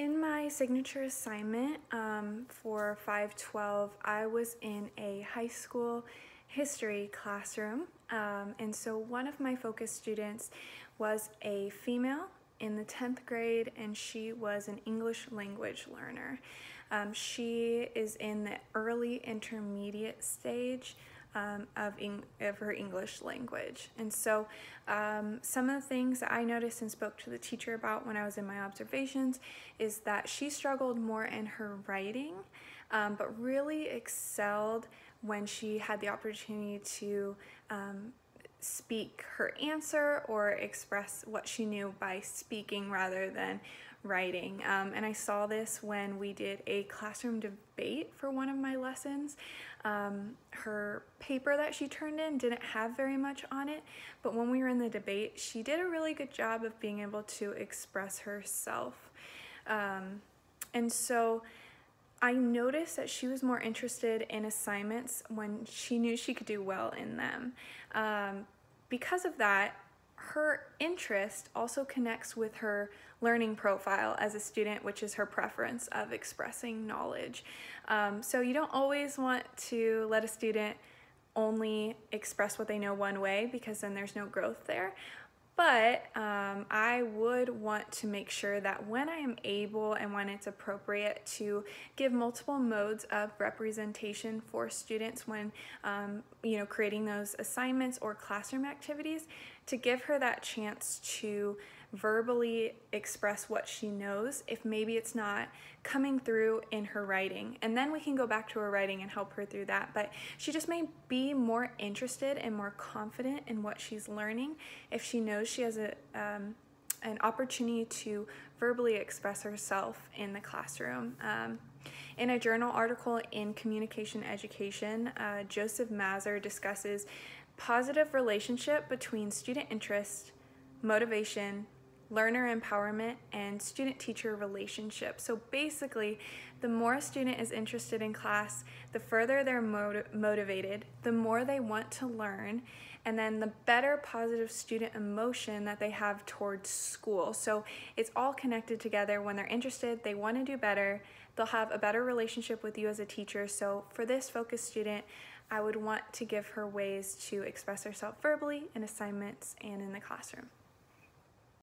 In my signature assignment um, for 512, I was in a high school history classroom. Um, and so one of my focus students was a female in the 10th grade and she was an English language learner. Um, she is in the early intermediate stage um, of, of her English language. And so um, some of the things that I noticed and spoke to the teacher about when I was in my observations is that she struggled more in her writing, um, but really excelled when she had the opportunity to um, speak her answer or express what she knew by speaking rather than writing. Um, and I saw this when we did a classroom debate for one of my lessons. Um, her paper that she turned in didn't have very much on it, but when we were in the debate, she did a really good job of being able to express herself. Um, and so I noticed that she was more interested in assignments when she knew she could do well in them. Um, because of that, her interest also connects with her learning profile as a student, which is her preference of expressing knowledge. Um, so you don't always want to let a student only express what they know one way because then there's no growth there but um, I would want to make sure that when I am able and when it's appropriate to give multiple modes of representation for students when um, you know creating those assignments or classroom activities to give her that chance to verbally express what she knows if maybe it's not coming through in her writing. And then we can go back to her writing and help her through that. But she just may be more interested and more confident in what she's learning if she knows she has a um, an opportunity to verbally express herself in the classroom. Um, in a journal article in Communication Education, uh, Joseph Mazer discusses positive relationship between student interest, motivation, learner empowerment, and student-teacher relationship. So basically, the more a student is interested in class, the further they're motiv motivated, the more they want to learn, and then the better positive student emotion that they have towards school. So it's all connected together. When they're interested, they want to do better, they'll have a better relationship with you as a teacher. So for this focus student, I would want to give her ways to express herself verbally in assignments and in the classroom.